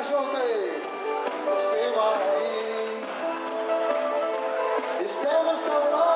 vai junto aí. Você vai. Estamos tão longe.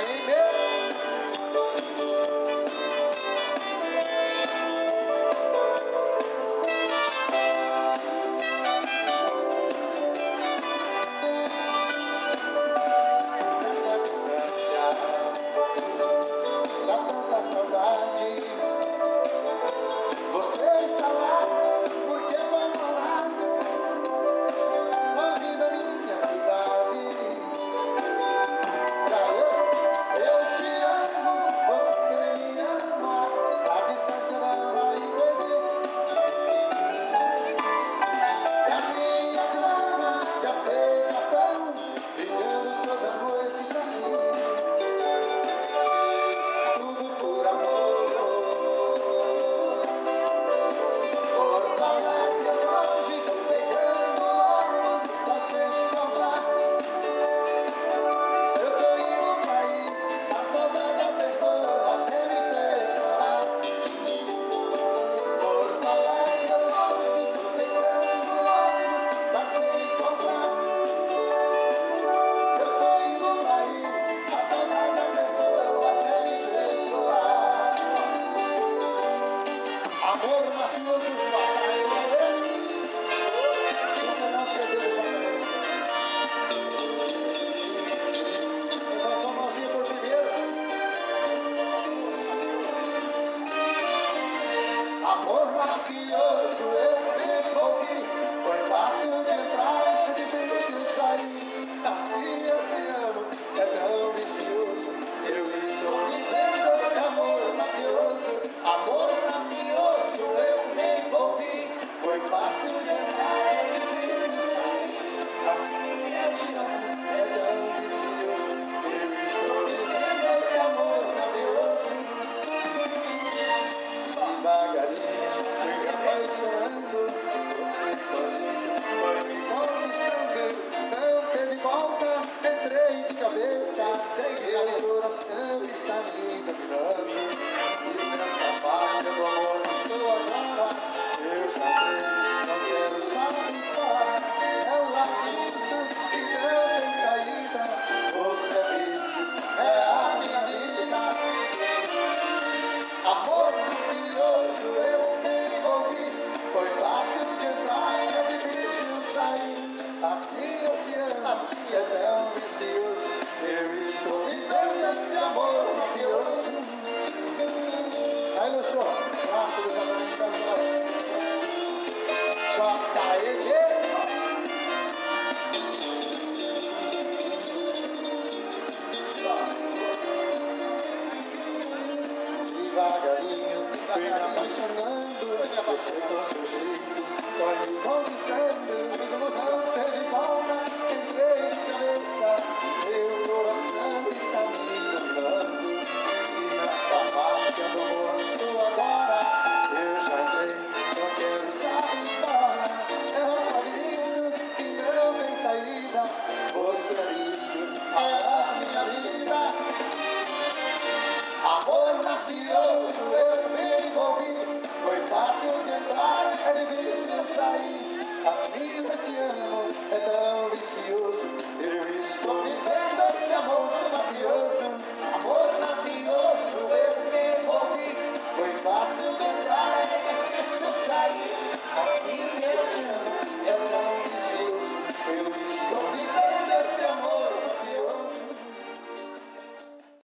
Amen. Sing the social. que eu te amo é tão vicioso. Eu estou vivendo.